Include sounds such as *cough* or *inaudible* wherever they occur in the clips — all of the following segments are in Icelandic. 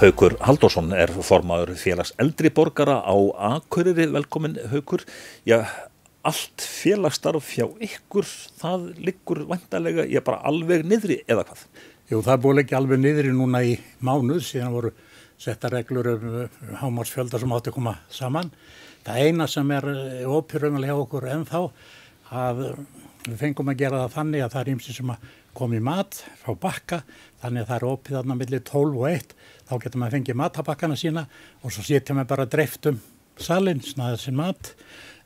Haukur Haldósson er formaður félags eldri borgara á Akureyri, velkomin Haukur. Já, allt félagsstarf hjá ykkur, það liggur vantarlega, ég bara alveg niðri eða hvað? Jú, það búið ekki alveg niðri núna í mánuð síðan voru setta reglur um hámársfjölda sem átti að koma saman. Það eina sem er ópyrrömmulega hjá okkur en þá að við fengum að gera það þannig að það er ímsi sem að koma í mat frá bakka þannig að það er opið aðna millir 12 og 1 þá getur maður fengið matabakkana sína og svo setja maður bara dreift um salin, snaðið sin mat.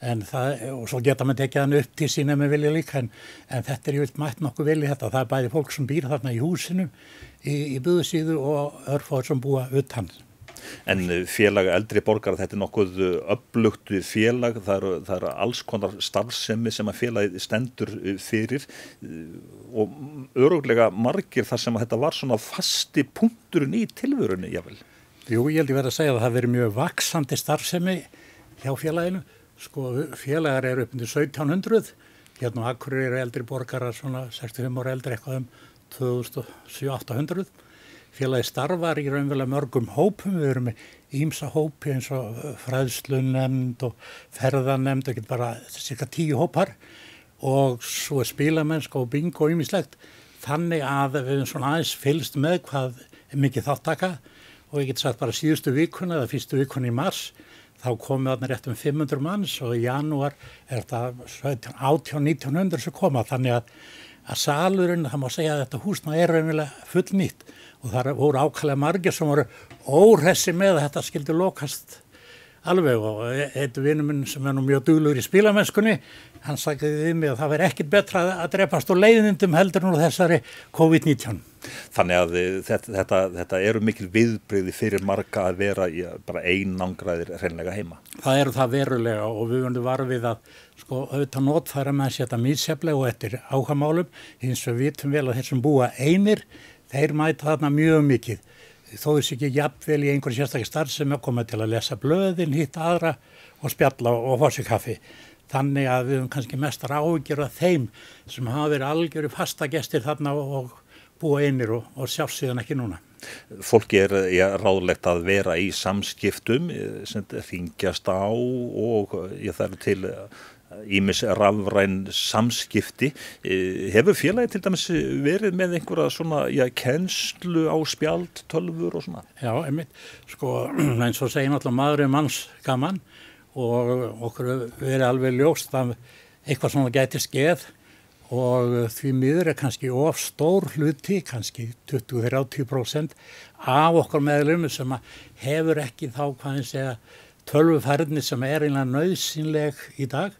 Það, og svo geta maður tekið hann upp til sína með vilja líka. En, en þetta er ju vilt mætt nokkuð vilja þetta. Það er bæði fólk sem býr þarna í húsinu í, í buðsíðu og örfóður sem búa utan En félag eldri borgar, þetta er nokkuð upplugt félag, það eru, það eru alls konar starfsemi sem að félagi stendur fyrir og öruglega margir þar sem að þetta var svona fasti punkturinn í tilvörunni, jável. Jú, ég held ég verið að segja að það veri mjög vaksandi starfsemi hjá félaginu. Sko, félagar eru upp undir 1700, hérna á Akkurir eru eldri borgarar svona 65 ára eldri eitthvað um 2700. Félagi starfar í raunverulega mörgum hópum, við erum með ímsa hópi eins og fræðslunemnd og ferðanemnd, ekki bara cirka tíu hópar. Og svo er spilamennsk og bingo og ýmislegt. Þannig að við erum svona aðeins fylgst með hvað er mikið þáttaka og ég get sagt bara síðustu vikuna eða fyrstu vikuna í mars þá komum við rétt um 500 manns og í janúar er þetta 18-1900 sem koma. Þannig að, að salurinn, það má segja að þetta húsna er raunverulega fullnýtt. Og það voru ákvæmlega margir sem voru óressi með að þetta skildi lokast alveg og eitt vinnum minn sem er nú mjög duglur í spílamennskunni hann sagði við mig að það verði ekkit betra að drepast og leiðindum heldur nú þessari COVID-19. Þannig að þetta, þetta, þetta eru mikil viðbreyði fyrir marga að vera í bara einangraðir hreinlega heima. Það eru það verulega og við vöndum varfið að sko auðvitað nótfæra með að setja mísefleg og eftir áhamálum eins og við vitum vel að þeir sem búa einir þeir mæta þarna mjög mikið þó þessi ekki jafnvel í einhverju sérstaklega starf sem er komið til að lesa blöðin, hitta aðra og spjalla og fá sér kaffi þannig að við höfum kannski mestar ágjör að þeim sem hafa verið algjöru fasta gestir þarna og búa einir og, og sjá síðan ekki núna. Fólki er ja, ráðlegt að vera í samskiptum eh, þingjast á og ég þarf til ímis rafræn samskipti. Eh, hefur félagi til dæmis verið með einhverja svona, já, kennslu á spjald, tölfur og svona? Já, einmitt. Sko, *clears throat* eins og segja náttúrulega maður er manns gaman og okkur verið alveg ljóst að eitthvað svona gæti skeið og því miður er kannski of stór hluti, kannski 20-30% af okkar meðlum sem hefur ekki þá hvaðin segja tölvufærni sem er einlega nöðsynleg í dag.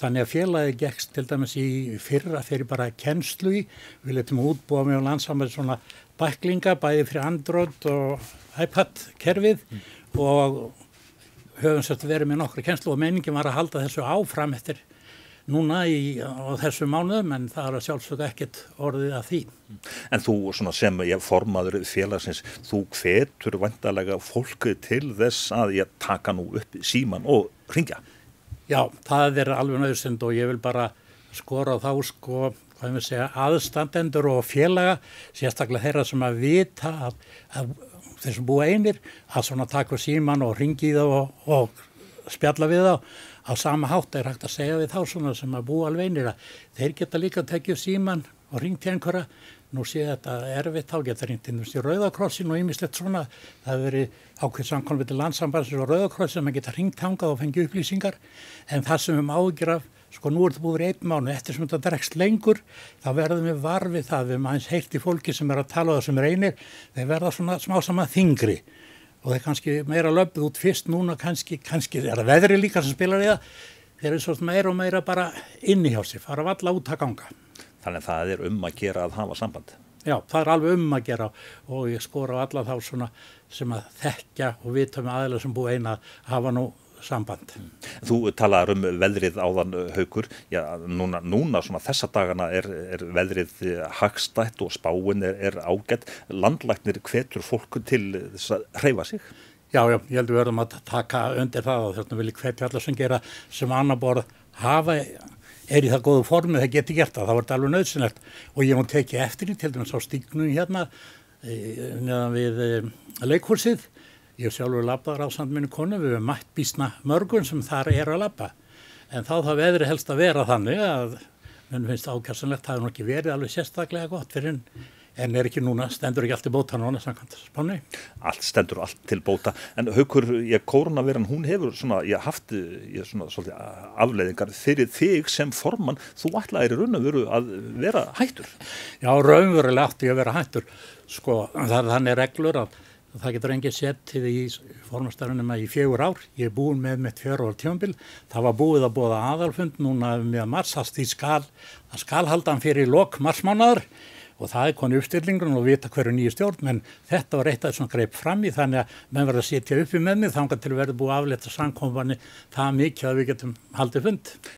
Þannig að félagi gegst til dæmis í fyrra fyrir bara kennslu í, við letum útbúa mjög landsamlega svona bæklinga bæði fyrir Android og iPad kerfið mm. og höfum sett verið með nokkru kjenslu og meiningin var að halda þessu áfram eftir núna í, á þessu mánuðum en það er að sjálfsögða ekkert orðið að því. En þú sem ég formaður félagsins, þú hvetur vantarlega fólku til þess að ég taka nú upp síman og ringja? Já, það er alveg nöðsend og ég vil bara skora á þá sko, segja, aðstandendur og félaga, sérstaklega þeirra sem að vita að, að þeir sem búa einir að svona taka síman og ringi þá og, og spjalla við þá. Á sama hátt er hægt að segja við þá svona sem að búa alveg einir að þeir geta líka að tekja síman og ringi til einhverja. Nú sé þetta erfitt þá geta ringt inn í Rauðakrossin og ýmislegt svona. Það hefur verið ákveð samkvæmlega til landsambansir og Rauðakrossin að geta ringt hangað og fengið upplýsingar. En það sem við um ágjur af sko nú er þetta búið einn mánu, eftir sem þetta dregst lengur þá verðum við varfið það. Við maður eins heilti fólki sem er að tala á það sem reynir. Þeir verða svona smá sama þingri og þeir kannski meira löpuð út fyrst núna kannski, kannski er það veðri líka sem spilar í það. Þeir eru svona meira og meira bara inni hjá sig, fara valla út að ganga. Þannig að það er um að gera að hafa samband. Já, það er alveg um að gera og ég skora á alla þá svona sem að þekkja og vita með aðeins sem búið eina að hafa nú samband. Þú talaður um veðrið áðan haugur, já núna, núna svona þessa dagana er, er veðrið hagstætt og spáin er, er ágætt, landlæknir hvetur fólku til þess að hreyfa sig? Já, já, ég held að við verðum að taka undir það og þarna vil ég hvetja allar sem gera sem annar borð hafa er í það góðu formu það geti gert það, er þetta alveg nöðsynlegt og ég má tekið eftir því til dæmis á stíknum hérna neðan við e, leikhúsið. Ég sjálfur labbaður á sandminni konu, við hefum mætt bísna mörgun sem þar er að labba. En þá það veðri helst að vera þannig að menn finnst ákjörsanlegt, það hefur nokkið verið alveg sérstaklega gott fyrir en en er ekki núna, stendur ekki allt til bóta núna samkvæmt spáni. Allt stendur allt til bóta, en haukur, ég koronaviran, hún hefur svona, ég haft ég svona svolítið afleiðingar fyrir þig sem formann, þú ætlaðir í raun og veru að vera hættur. Já, raunverulega átti ég að vera hættur, sko, það að það getur engið settið í formastærunum að í fjögur ár, ég er búin með mitt fjör ár tjónbil, það var búið að búða aðalfund. Núna með marsast í skal, að skalhaldan fyrir lok marsmánaður og það er konu uppstillingun og vita hverju nýju stjórn en þetta var eitt af þessum greip fram í þannig að menn verður að setja upp í menni þangar til að verða búið afletta samkomfanni það mikið að við getum haldið fund.